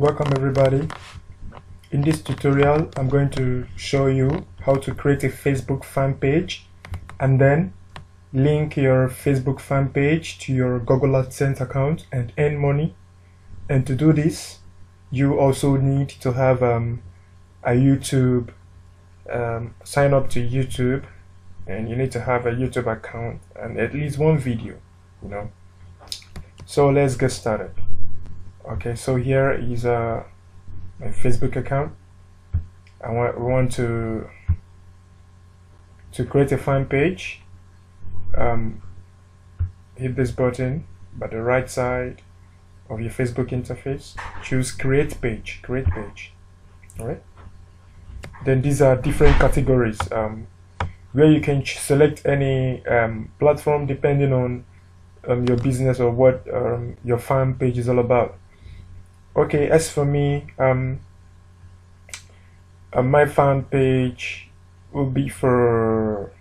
Welcome everybody. In this tutorial, I'm going to show you how to create a Facebook fan page and then link your Facebook fan page to your Google AdSense account and earn money. And to do this, you also need to have um, a YouTube, um, sign up to YouTube, and you need to have a YouTube account and at least one video, you know. So let's get started. Okay, so here is a Facebook account. I want want to to create a fan page. Um, hit this button by the right side of your Facebook interface. Choose create page. Create page. Alright. Then these are different categories um, where you can select any um, platform depending on um, your business or what um, your fan page is all about okay as for me um uh, my fan page will be for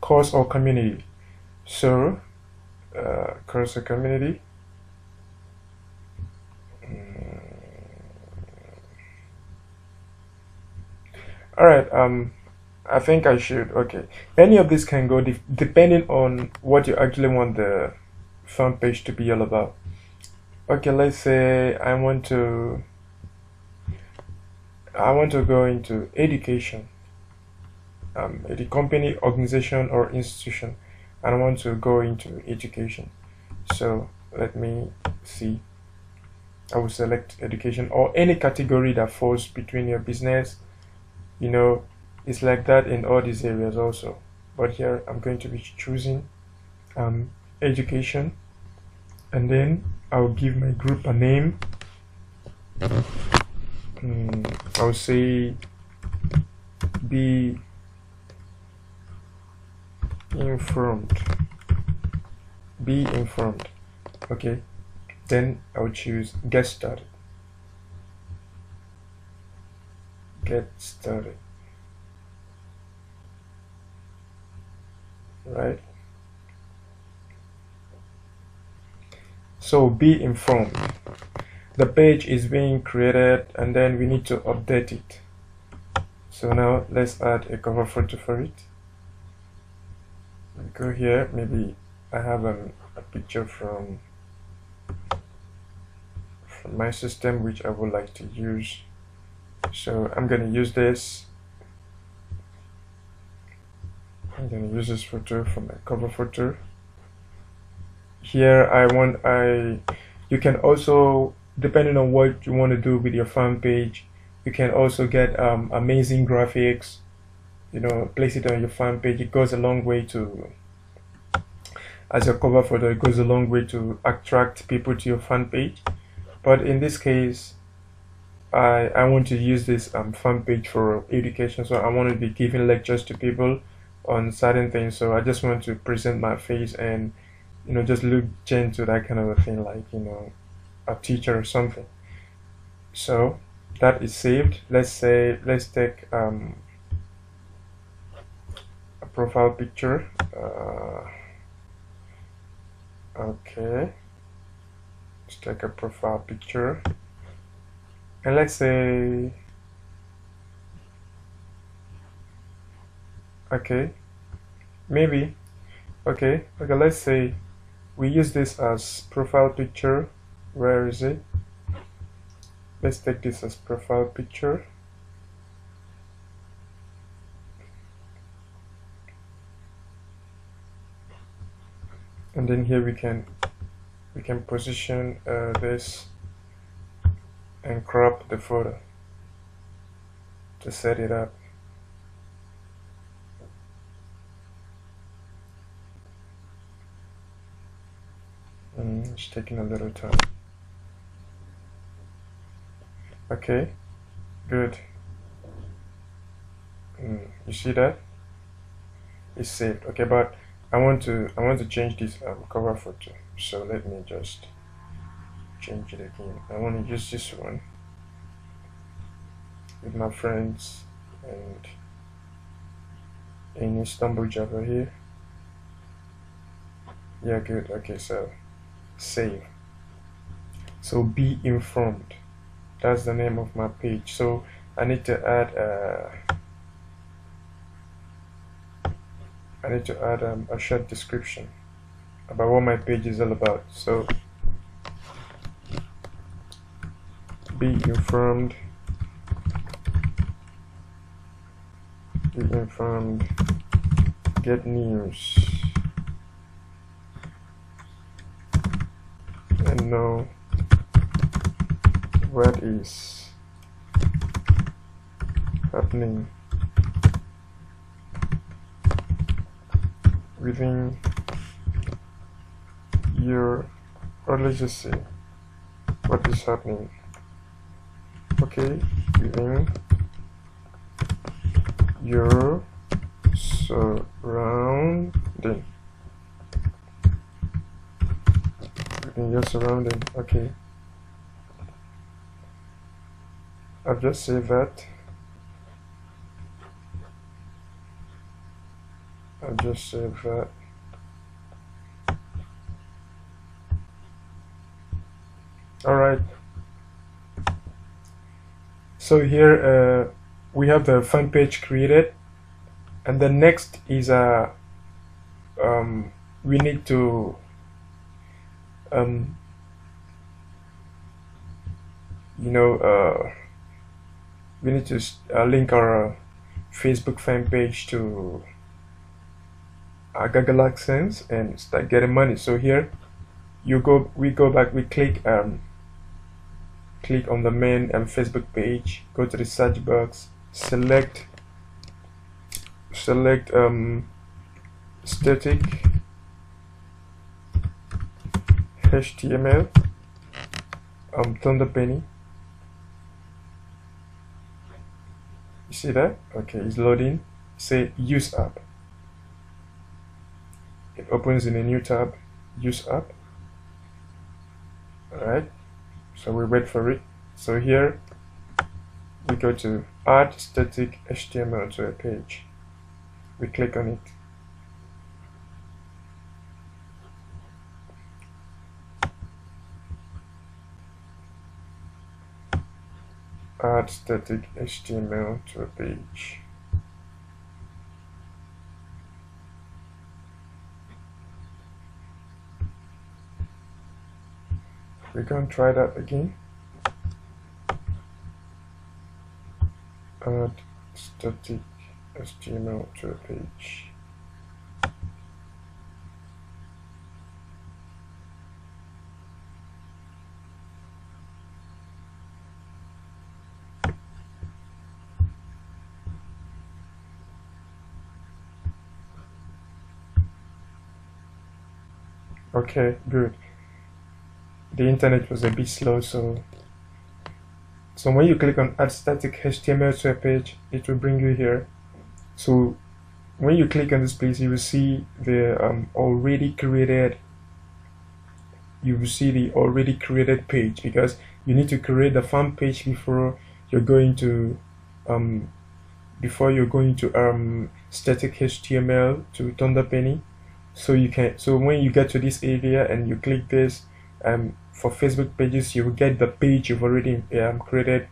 course or community. So uh, course or community. Mm. all right um I think I should okay. Any of this can go de depending on what you actually want the fan page to be all about okay let's say I want to I want to go into education um, the company organization or institution and I want to go into education. So let me see. I will select education or any category that falls between your business. You know it's like that in all these areas also. But here I'm going to be choosing um, education. And then I'll give my group a name. Mm, I'll say be informed. Be informed. Okay. Then I'll choose get started. Get started. Right. So be informed. The page is being created and then we need to update it. So now let's add a cover photo for it. Go here. Maybe I have a picture from from my system which I would like to use. So I'm gonna use this. I'm gonna use this photo for my cover photo here I want I you can also depending on what you want to do with your fan page you can also get um, amazing graphics you know place it on your fan page. It goes a long way to as a cover photo it goes a long way to attract people to your fan page. But in this case I, I want to use this um, fan page for education. So I want to be giving lectures to people on certain things. So I just want to present my face and you know just look gentle that kind of a thing like you know a teacher or something. So that is saved. Let's say let's take um, a profile picture uh, okay. Let's take a profile picture. And let's say okay maybe okay okay let's say we use this as profile picture. Where is it? Let's take this as profile picture. And then here we can we can position uh, this and crop the photo to set it up it's taking a little time. Okay good. Mm, you see that? It's saved okay but I want to I want to change this um, cover photo. So let me just change it again. I want to use this one with my friends and in Istanbul Java here. Yeah good. Okay so save so be informed. That's the name of my page. So I need to add uh, I need to add um, a short description about what my page is all about. So be informed. Be informed. Get news and know. What is happening? Within your or what is happening? Okay within your surrounding within your surrounding. Okay. I've just saved that. I've just saved that. Alright so here uh, we have the fan page created. And the next is uh, um, we need to um, you know uh, we need to uh, link our uh, Facebook fan page to our Google AdSense and start getting money. So here you go we go back we click um, click on the main um, Facebook page go to the search box select select um, static HTML um, Thunderpenny you see that? Okay it's loading. Say use app. It opens in a new tab use app. Alright so we wait for it. So here we go to add static HTML to a page. We click on it add static HTML to a page we can try that again. Add static HTML to a page okay good. The internet was a bit slow so so when you click on add static HTML to a page it will bring you here. So when you click on this place you will see the um, already created you will see the already created page because you need to create the fan page before you're going to um, before you're going to um, static HTML to Thunderpenny so you can so when you get to this area and you click this um, for Facebook pages you will get the page you've already um, created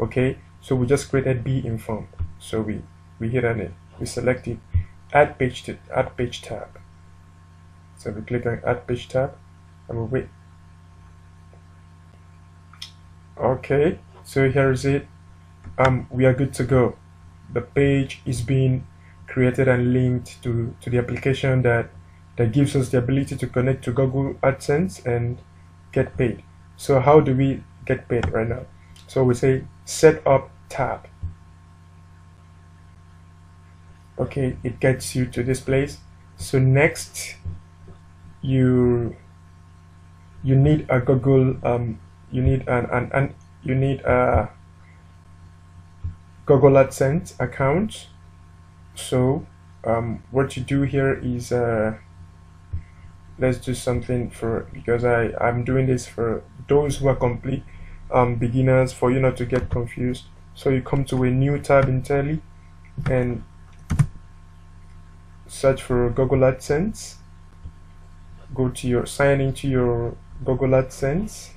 okay? So we just created be informed so we we hit on it. We select it. Add page to add page tab. So we click on add page tab and we wait. Okay so here is it. Um we are good to go. The page is being created and linked to to the application that that gives us the ability to connect to Google AdSense and get paid. So how do we get paid right now? So we say set up tab. Okay, it gets you to this place. So next you you need a Google um you need an an, an you need a Google AdSense account. So um, what you do here is uh, let's do something for because I I'm doing this for those who are complete um, beginners for you not to get confused. So you come to a new tab in Tele and search for Google AdSense. Go to your sign into your Google AdSense.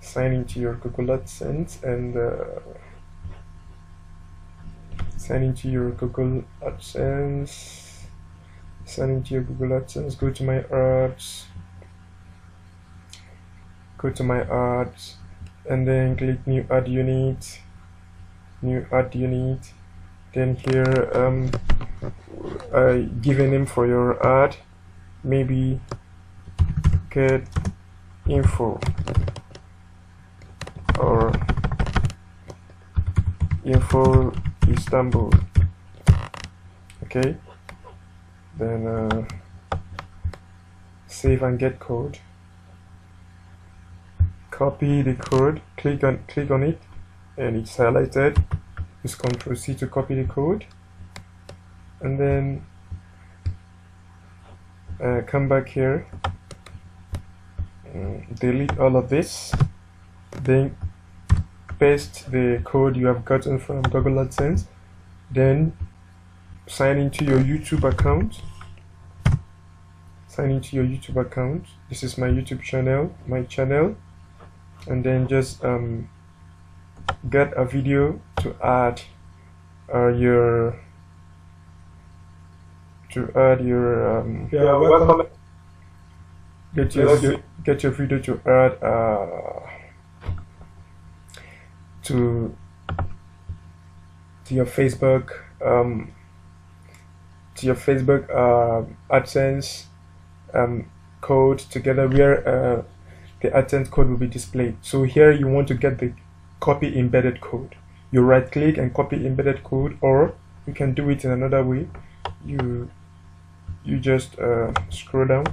Sign into your Google AdSense and uh, sign into your Google AdSense. Sign into your Google AdSense. Go to my ads. Go to my ads. And then click new ad unit. New ad unit. Then here um, uh, give a name for your ad. Maybe get info. Or info Istanbul. Okay? Then uh, save and get code. Copy the code. Click on click on it and it's highlighted. Use Ctrl C to copy the code. And then uh, come back here. Mm, delete all of this. Then paste the code you have gotten from Google AdSense then sign into your YouTube account. Sign into your YouTube account. This is my YouTube channel my channel. And then just um, get a video to add uh, your to add your um, Yeah, welcome. get your video, get your video to add uh, to to your Facebook um, to your Facebook uh, AdSense um, code together where uh, the AdSense code will be displayed. So here you want to get the copy embedded code. You right click and copy embedded code or you can do it in another way. You you just uh, scroll down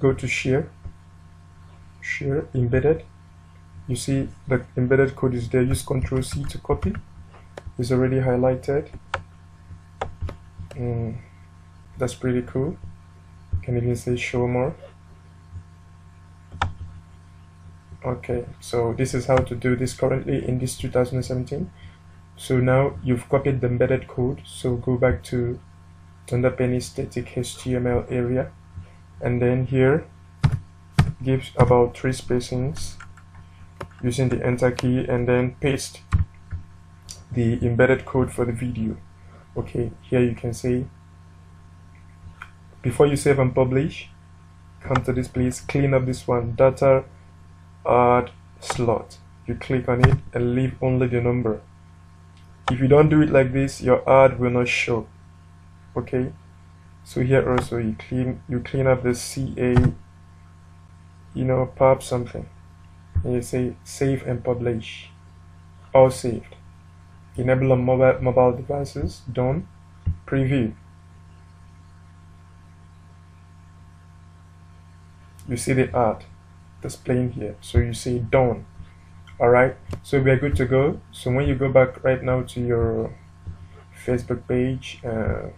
go to share share embedded you see the embedded code is there. Use ctrl c to copy. It's already highlighted. Mm, that's pretty cool. Can even say show more? Okay so this is how to do this currently in this 2017 so now you've copied the embedded code. So go back to Thunderpenny static html area. And then here gives about three spacings using the enter key and then paste the embedded code for the video. Okay here you can say before you save and publish come to this place clean up this one data ad slot. You click on it and leave only the number. If you don't do it like this your ad will not show. Okay? So here also you clean you clean up the CA you know pop something and you say save and publish. All saved. Enable on mobile mobile devices. Done. Preview. You see the ad displaying here. So you say done. All right? So we are good to go. So when you go back right now to your facebook page uh,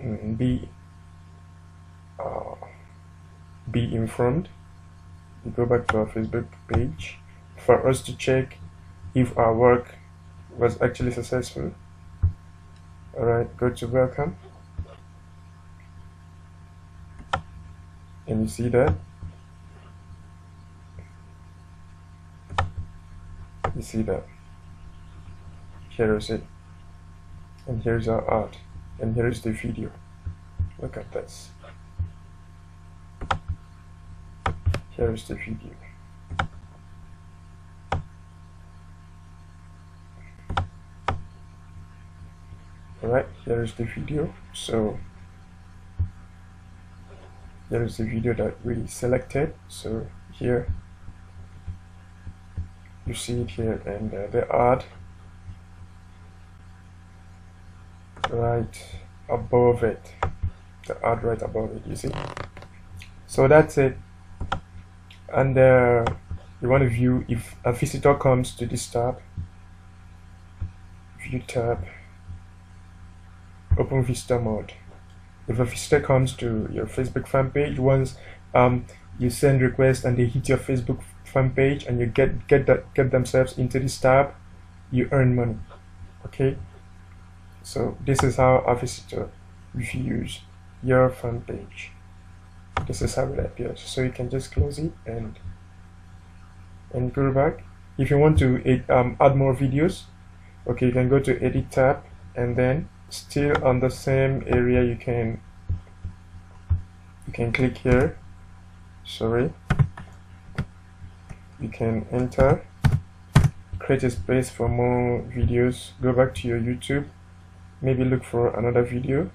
mm, be uh, be informed. you go back to our facebook page for us to check if our work was actually successful. All right go to welcome. And you see that? You see that? Here is it. And here's our art. And here's the video. Look at this here is the video alright here is the video. So here is the video that we selected. So here you see it here and uh, the ad. Right above it. The ad right above it you see? So that's it and uh, you want to view if a visitor comes to this tab view tab open visitor mode. If a visitor comes to your facebook fan page once um, you send request and they hit your facebook fan page and you get get that get themselves into this tab you earn money. Okay? So this is how a visitor views your fan page this is how it appears so you can just close it and and go back. If you want to um, add more videos okay you can go to edit tab and then still on the same area you can you can click here. Sorry. You can enter. Create a space for more videos. Go back to your YouTube. Maybe look for another video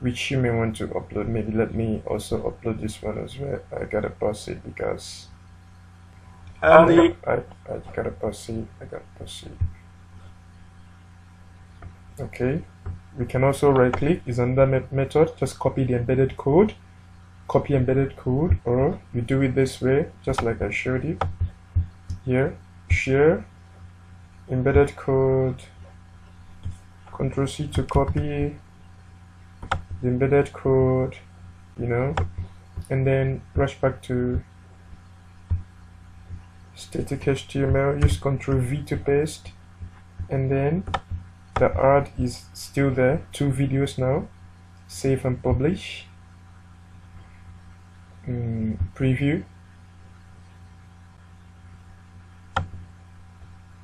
which you may want to upload. Maybe let me also upload this one as well. I gotta pause it because um, I, I, I gotta pause it. I gotta pause it. Okay. We can also right click. Is another method. Just copy the embedded code. Copy embedded code or you do it this way just like I showed you. Here share. Embedded code. Control C to copy the embedded code you know and then rush back to static HTML use control V to paste and then the art is still there two videos now save and publish mm, preview.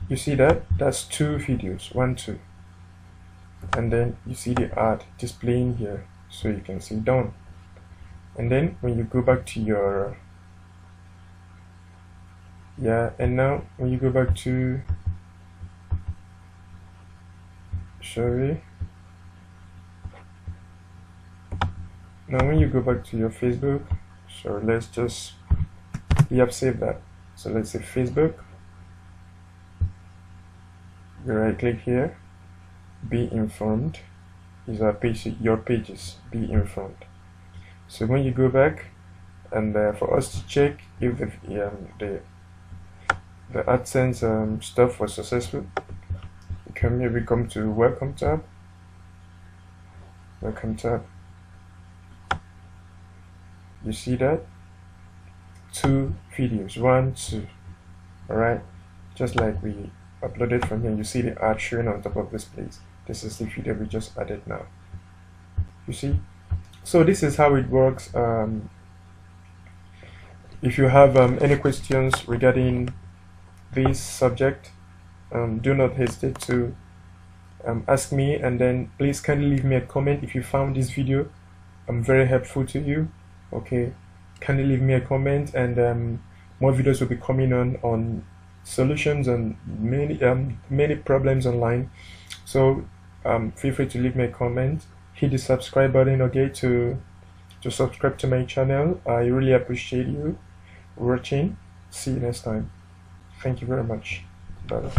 You see that? That's two videos one two and then you see the art displaying here so you can see done and then when you go back to your yeah and now when you go back to sorry. Now when you go back to your Facebook so let's just have saved that. So let's say Facebook. Right click here be informed. Is our page your pages. Be informed. So when you go back and uh, for us to check if the um, the, the AdSense um, stuff was successful come here we come to welcome tab? Welcome tab. You see that? Two videos. One two. All right just like we uploaded from here. You see the ad showing on top of this place this is the video we just added now. You see? So this is how it works um, if you have um, any questions regarding this subject um, do not hesitate to um, ask me and then please kindly leave me a comment. If you found this video I'm very helpful to you okay kindly leave me a comment and um, more videos will be coming on on solutions and many um, many problems online. So um, feel free to leave me a comment. Hit the subscribe button okay to to subscribe to my channel. I really appreciate you watching. See you next time. Thank you very much. Bye